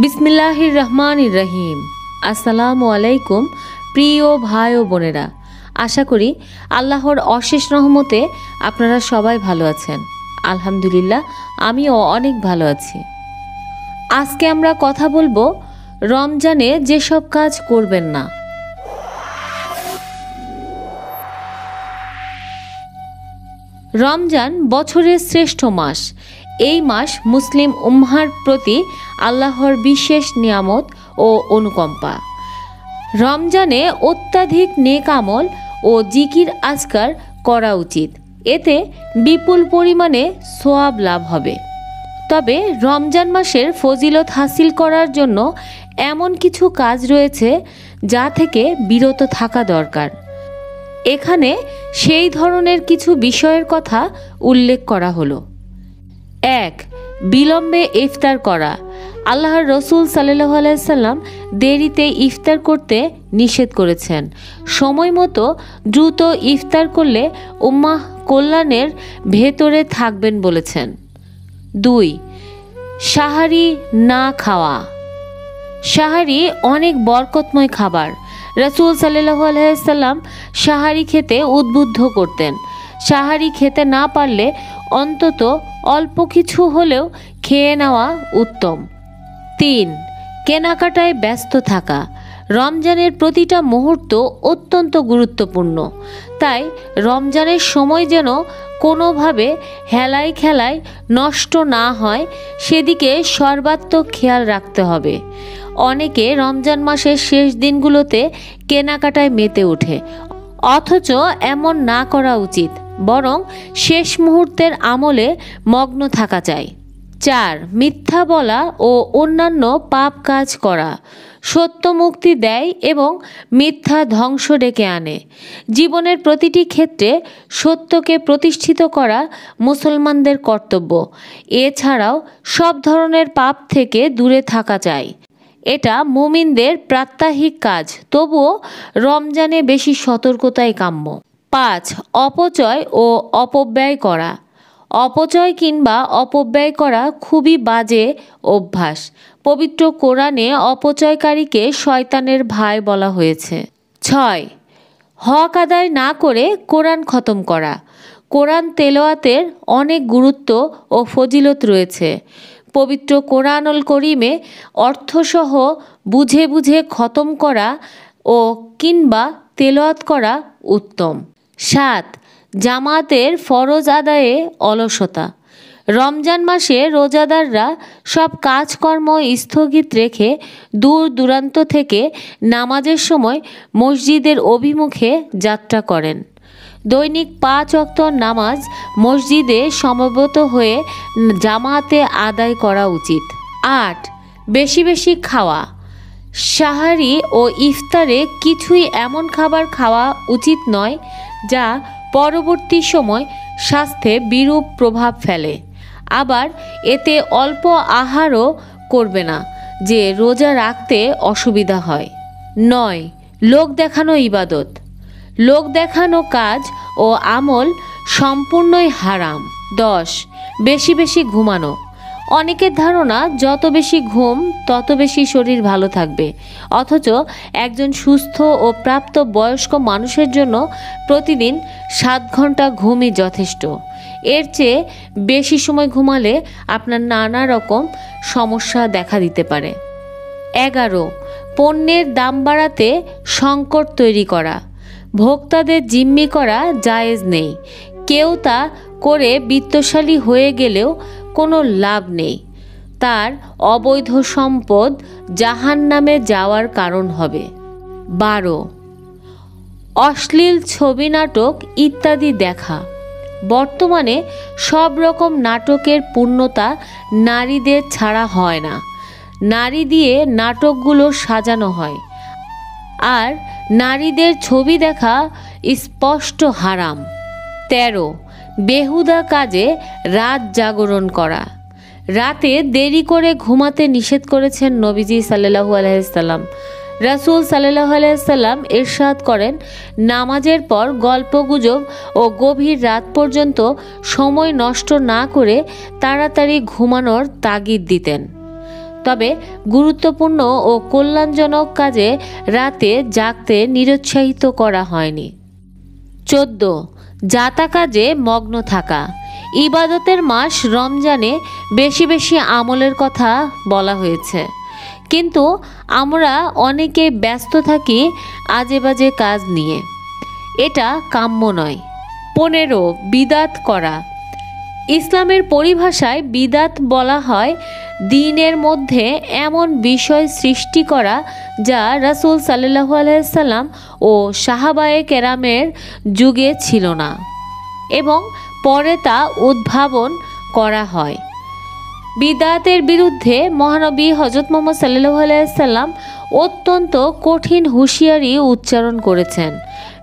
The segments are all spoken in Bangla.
বিসমিল্লাহির রহমান রহিম। আসসালামু আলাইকুম, প্রিয় ভাই ও বোনেরা। আশা করি আল্লাহর অশেষ রহমতে আপনারা সবাই ভালো আছেন। আলহামদুলিল্লাহ, আমিও অনেক ভালো আছি। আজকে আমরা কথা বলব, রমজানে যেসব কাজ করবেন না। রমজান বছরের শ্রেষ্ঠ মাস। এই মাস মুসলিম উম্মার প্রতি আল্লাহর বিশেষ নিয়ামত ও অনুকম্পা। রমজানে অত্যাধিক নেক আমল ও জিকির আজকার করা উচিত। এতে বিপুল পরিমাণে সোয়াব লাভ হবে। তবে রমজান মাসের ফজিলত হাসিল করার জন্য এমন কিছু কাজ রয়েছে যা থেকে বিরত থাকা দরকার। এখানে সেই ধরনের কিছু বিষয়ের কথা উল্লেখ করা হলো। এক, বিলম্বে ইফতার করা। আল্লাহর রসুল সাল্লাহ আলাইসাল্লাম দেরিতে ইফতার করতে নিষেধ করেছেন। সময় মতো দ্রুত ইফতার করলে উম্মাহ কল্যাণের ভেতরে থাকবেন বলেছেন। দুই, সাহারি না খাওয়া। সাহারি অনেক বরকতময় খাবার। রসুল সাল্লাহ আলাইসাল্লাম সাহারি খেতে উদ্বুদ্ধ করতেন। সাহারি খেতে না পারলে অন্তত অল্প কিছু হলেও খেয়ে নেওয়া উত্তম। তিন, কেনাকাটায় ব্যস্ত থাকা। রমজানের প্রতিটা মুহূর্ত অত্যন্ত গুরুত্বপূর্ণ। তাই রমজানের সময় যেন কোনোভাবে হেলাই খেলায় নষ্ট না হয়, সেদিকে সর্বাত্মক খেয়াল রাখতে হবে। অনেকে রমজান মাসের শেষ দিনগুলোতে কেনাকাটায় মেতে ওঠে। অথচ এমন না করা উচিত। বরং শেষ মুহূর্তের আমলে মগ্ন থাকা চাই চার, মিথ্যা বলা ও অন্যান্য পাপ কাজ করা। সত্য মুক্তি দেয় এবং মিথ্যা ধ্বংস ডেকে আনে। জীবনের প্রতিটি ক্ষেত্রে সত্যকে প্রতিষ্ঠিত করা মুসলমানদের কর্তব্য। এছাড়াও সব ধরনের পাপ থেকে দূরে থাকা চাই এটা মুমিনদের প্রাত্যহিক কাজ, তবুও রমজানে বেশি সতর্কতাই কাম্য। পাঁচ, অপচয় ও অপব্যয় করা। অপচয় কিংবা অপব্যয় করা খুবই বাজে অভ্যাস। পবিত্র কোরআনে অপচয়কারীকে শয়তানের ভাই বলা হয়েছে। ছয়, হক আদায় না করে কোরআন খতম করা। কোরআন তেলোয়াতের অনেক গুরুত্ব ও ফজিলত রয়েছে। পবিত্র কোরআনুল করিমে অর্থসহ বুঝে বুঝে খতম করা ও কিংবা তেলোয়াত করা উত্তম। সাত, জামাতের ফরজ আদায়ে অলসতা। রমজান মাসে রোজাদাররা সব কাজকর্ম স্থগিত রেখে দূর দূরান্ত থেকে নামাজের সময় মসজিদের অভিমুখে যাত্রা করেন। দৈনিক পাঁচ অক্ত নামাজ মসজিদে সমবেত হয়ে জামাতে আদায় করা উচিত। আট, বেশি বেশি খাওয়া। সাহারি ও ইফতারে কিছুই এমন খাবার খাওয়া উচিত নয় যা পরবর্তী সময় স্বাস্থ্যে বিরূপ প্রভাব ফেলে। আবার এতে অল্প আহারও করবে না, যে রোজা রাখতে অসুবিধা হয়। নয়, লোক দেখানো ইবাদত। লোক দেখানো কাজ ও আমল সম্পূর্ণই হারাম। দশ, বেশি বেশি ঘুমানো। অনেকের ধারণা যত বেশি ঘুম, তত বেশি শরীর ভালো থাকবে। অথচ একজন সুস্থ ও প্রাপ্ত বয়স্ক মানুষের জন্য প্রতিদিন সাত ঘণ্টা ঘুমই যথেষ্ট। এর চেয়ে বেশি সময় ঘুমালে আপনার নানা রকম সমস্যা দেখা দিতে পারে। এগারো, পণ্যের দাম বাড়াতে সংকট তৈরি করা। ভোক্তাদের জিম্মি করা জায়েজ নেই। কেউ তা করে বিত্তশালী হয়ে গেলেও কোনো লাভ নেই। তার অবৈধ সম্পদ জাহান নামে যাওয়ার কারণ হবে। বারো। অশ্লীল ছবি নাটক ইত্যাদি দেখা। বর্তমানে সব রকম নাটকের পূর্ণতা নারীদের ছাড়া হয় না। নারী দিয়ে নাটকগুলো সাজানো হয়। আর নারীদের ছবি দেখা স্পষ্ট হারাম। তেরো। বেহুদা কাজে রাত জাগরণ করা। রাতে দেরি করে ঘুমাতে নিষেধ করেছেন নবীজি সাল্লাহু আলাইসাল্লাম রাসুল সাল্লাহ আলাইসাল্লাম এরশাদ করেন, নামাজের পর গল্পগুজব ও গভীর রাত পর্যন্ত সময় নষ্ট না করে তাড়াতাড়ি ঘুমানোর তাগিদ দিতেন। তবে গুরুত্বপূর্ণ ও কল্যাণজনক কাজে রাতে জাগতে নিরুৎসাহিত করা হয়নি। চোদ্দ যাতা কাজে মগ্ন থাকা। ইবাদতের মাস রমজানে বেশি বেশি আমলের কথা বলা হয়েছে। কিন্তু আমরা অনেকে ব্যস্ত থাকি আজে বাজে কাজ নিয়ে। এটা কাম্য নয়। পনেরো, বিদাত করা। ইসলামের পরিভাষায় বিদাত বলা হয় দিনের মধ্যে এমন বিষয় সৃষ্টি করা যা রাসূল সাল্লাহু আলাইসাল্লাম ও সাহাবায়ে কেরামের যুগে ছিল না এবং পরে তা উদ্ভাবন করা হয়। বিদাতের বিরুদ্ধে মহানবী হজরত মোহাম্মদ সাল্লাহ আলাইসাল্লাম অত্যন্ত কঠিন হুঁশিয়ারি উচ্চারণ করেছেন।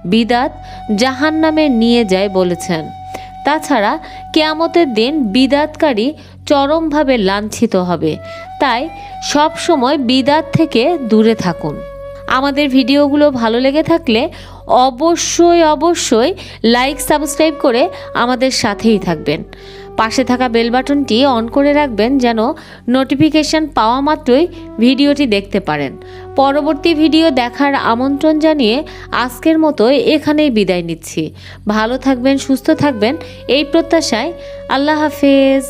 বিদাত জাহান নামে নিয়ে যায় বলেছেন। তাছাড়া কেয়ামতের দিন বিদাতকারী চরমভাবে লাঞ্ছিত হবে। তাই সব সময় বিদাত থেকে দূরে থাকুন। আমাদের ভিডিওগুলো ভালো লেগে থাকলে অবশ্যই অবশ্যই লাইক সাবস্ক্রাইব করে আমাদের সাথেই থাকবেন। পাশে থাকা বেল বাটনটি অন করে রাখবেন যেন নোটিফিকেশন পাওয়া মাত্রই ভিডিওটি দেখতে পারেন। পরবর্তী ভিডিও দেখার আমন্ত্রণ জানিয়ে আজকের মতো এখানেই বিদায় নিচ্ছি। ভালো থাকবেন, সুস্থ থাকবেন, এই প্রত্যাশায় আল্লাহ হাফেজ।